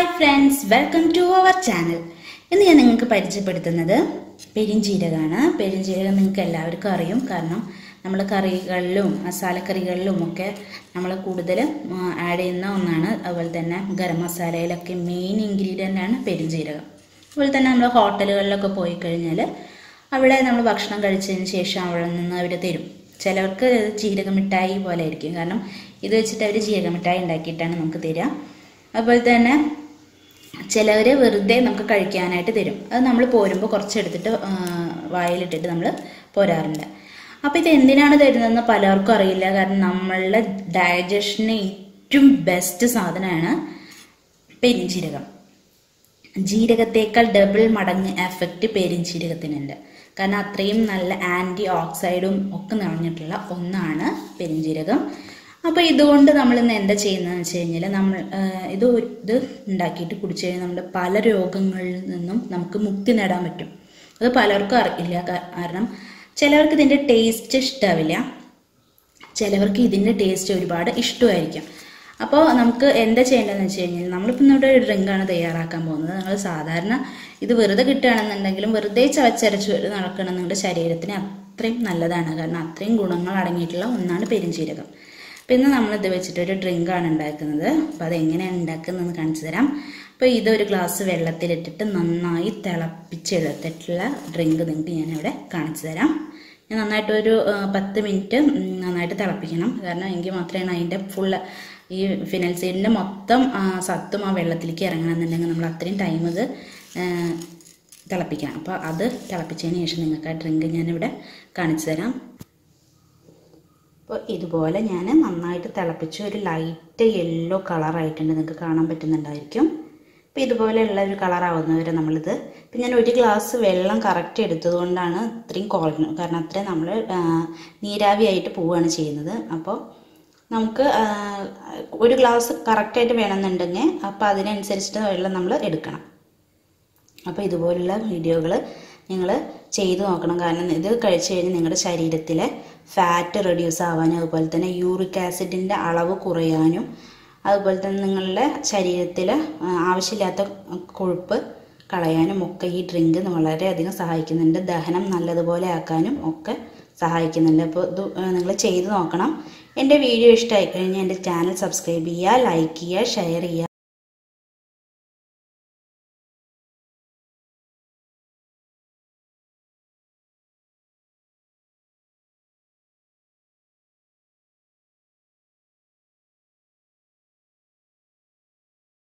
Hi friends welcome to our channel ഇന്ന് ഞാൻ നിങ്ങൾക്ക് പരിചയപ്പെടുത്തുന്നത് പെരിഞ്ചീരകമാണ്. പെരിഞ്ചീരകം നിങ്ങൾക്ക് എല്ലാവർക്കും അറിയും. കാരണം നമ്മൾ കറികളിലും മസാലക്കറികളിലും ഒക്കെ നമ്മൾ കൂടുതൽ ആഡ് ചെയ്യുന്ന ഒന്നാണ്. അതുപോലെ തന്നെ ഗരം മസാലയിലൊക്കെ മെയിൻ ഇൻഗ്രീഡിയന്റ് ആണ് പെരിഞ്ചീരകം. അതുപോലെ തന്നെ നമ്മൾ ഹോട്ടലുകളിലൊക്കെ പോയി കഴിഞ്ഞാൽ അവിടെ നമ്മൾ ഭക്ഷണം കഴിച്ചതിന് ശേഷം അവിടെ നിന്ന് അവർ തരും. ചിലവർക്ക് ജീരക മിഠായി പോലെ ആയിരിക്കും. കാരണം ഇത് വെച്ചിട്ട് അവർ ജീരക മിഠായി ഉണ്ടാക്കിയിട്ടാണ് നമുക്ക് തരിക. അതുപോലെ തന്നെ ചിലവർ വെറുതെ നമുക്ക് കഴിക്കാനായിട്ട് തരും. അത് നമ്മൾ പോരുമ്പോൾ കുറച്ചെടുത്തിട്ട് വായിലിട്ടിട്ട് നമ്മൾ പോരാറുണ്ട്. അപ്പോൾ ഇത് എന്തിനാണ് തരുന്നതെന്ന് പലർക്കും അറിയില്ല. കാരണം നമ്മളുടെ ഡയജഷന് ഏറ്റവും ബെസ്റ്റ് സാധനമാണ് പെരിഞ്ചീരകം. ജീരകത്തേക്കാൾ ഡബിൾ മടങ്ങ് എഫക്റ്റ് പെരിഞ്ചീരകത്തിനുണ്ട്. കാരണം അത്രയും നല്ല ആന്റി ഓക്സൈഡും ഒക്കെ നിറഞ്ഞിട്ടുള്ള ഒന്നാണ് പെരിഞ്ജീരകം അപ്പോൾ ഇതുകൊണ്ട് നമ്മൾ ഇന്ന് എന്താ ചെയ്യുന്നതെന്ന് വെച്ച് കഴിഞ്ഞാൽ നമ്മൾ ഇത് ഇത് ഉണ്ടാക്കിയിട്ട് കുടിച്ചു കഴിഞ്ഞാൽ നമ്മുടെ പല രോഗങ്ങളിൽ നിന്നും നമുക്ക് മുക്തി നേടാൻ പറ്റും. അത് പലർക്കും അറിയില്ല കാരണം ചിലവർക്ക് ഇതിന്റെ ടേസ്റ്റ് ഇഷ്ടാവില്ല. ചിലവർക്ക് ഇതിന്റെ ടേസ്റ്റ് ഒരുപാട് ഇഷ്ടമായിരിക്കും. അപ്പോൾ നമുക്ക് എന്താ ചെയ്യേണ്ടതെന്ന് വെച്ച് കഴിഞ്ഞാൽ നമ്മളിപ്പോൾ ഇന്നിവിടെ ഒരു ഡ്രിങ്കാണ് തയ്യാറാക്കാൻ പോകുന്നത്. നിങ്ങൾ സാധാരണ ഇത് വെറുതെ കിട്ടുകയാണെന്നുണ്ടെങ്കിലും വെറുതെ ചവച്ചരച്ച് നടക്കണം നിങ്ങളുടെ ശരീരത്തിന് അത്രയും നല്ലതാണ്. കാരണം അത്രയും ഗുണങ്ങൾ അടങ്ങിയിട്ടുള്ള ഒന്നാണ് പെരിഞ്ചീരകം. അപ്പോൾ നമ്മളിത് വെച്ചിട്ട് ഒരു ഡ്രിങ്കാണ് ഉണ്ടാക്കുന്നത്. അപ്പോൾ അതെങ്ങനെയാണ് ഉണ്ടാക്കുന്നതെന്ന് കാണിച്ചു തരാം. അപ്പോൾ ഇതൊരു ഗ്ലാസ് വെള്ളത്തിലിട്ടിട്ട് നന്നായി തിളപ്പിച്ചെടുത്തിട്ടുള്ള ഡ്രിങ്ക് നിങ്ങൾക്ക് ഞാനിവിടെ കാണിച്ചു തരാം. ഞാൻ നന്നായിട്ടൊരു പത്ത് മിനിറ്റ് നന്നായിട്ട് തിളപ്പിക്കണം. കാരണം എങ്കിൽ മാത്രമാണ് അതിന്റെ ഫുള്ള് ഈ ഫിനൽ സൈഡിന്റെ മൊത്തം സത്തും ആ വെള്ളത്തിലേക്ക് ഇറങ്ങണമെന്നുണ്ടെങ്കിൽ നമ്മൾ അത്രയും ടൈം ഇത് തിളപ്പിക്കണം. അപ്പോൾ അത് തിളപ്പിച്ചതിന് ശേഷം നിങ്ങൾക്ക് ആ ഡ്രിങ്ക് ഞാനിവിടെ കാണിച്ചു തരാം. അപ്പോൾ ഇതുപോലെ ഞാൻ നന്നായിട്ട് തിളപ്പിച്ച് ഒരു ലൈറ്റ് യെല്ലോ കളറായിട്ടുണ്ട് നിങ്ങൾക്ക് കാണാൻ പറ്റുന്നുണ്ടായിരിക്കും. അപ്പോൾ ഇതുപോലെയുള്ള ഒരു കളറാവുന്നവരെ നമ്മളിത് ഇപ്പം ഞാൻ ഒരു ഗ്ലാസ് വെള്ളം കറക്റ്റ് എടുത്തതുകൊണ്ടാണ് ഇത്രയും കുറഞ്ഞു കാരണം അത്രയും നമ്മൾ നീരാവി ആയിട്ട് പോവുകയാണ് ചെയ്യുന്നത്. അപ്പോൾ നമുക്ക് ഒരു ഗ്ലാസ് കറക്റ്റായിട്ട് വേണമെന്നുണ്ടെങ്കിൽ അപ്പോൾ അതിനനുസരിച്ചിട്ട് വെള്ളം നമ്മൾ എടുക്കണം. അപ്പോൾ ഇതുപോലുള്ള വീഡിയോകൾ നിങ്ങൾ ചെയ്തു നോക്കണം. കാരണം ഇത് കഴിച്ചു കഴിഞ്ഞാൽ നിങ്ങളുടെ ശരീരത്തിലെ ഫാറ്റ് റെഡ്യൂസ് ആവാനും അതുപോലെ തന്നെ യൂറിക് ആസിഡിന്റെ അളവ് കുറയാനും അതുപോലെ തന്നെ നിങ്ങളുടെ ശരീരത്തിൽ ആവശ്യമില്ലാത്ത കൊഴുപ്പ് കളയാനും ഒക്കെ ഈ ഡ്രിങ്ക് വളരെയധികം സഹായിക്കുന്നുണ്ട്. ദഹനം നല്ലതുപോലെ ആക്കാനും ഒക്കെ സഹായിക്കുന്നുണ്ട്. അപ്പോൾ ഇത് നിങ്ങൾ ചെയ്തു നോക്കണം. എന്റെ വീഡിയോ ഇഷ്ടമായി കഴിഞ്ഞാൽ എന്റെ ചാനൽ സബ്സ്ക്രൈബ് ചെയ്യുക ലൈക്ക് ചെയ്യുക ഷെയർ ചെയ്യുക.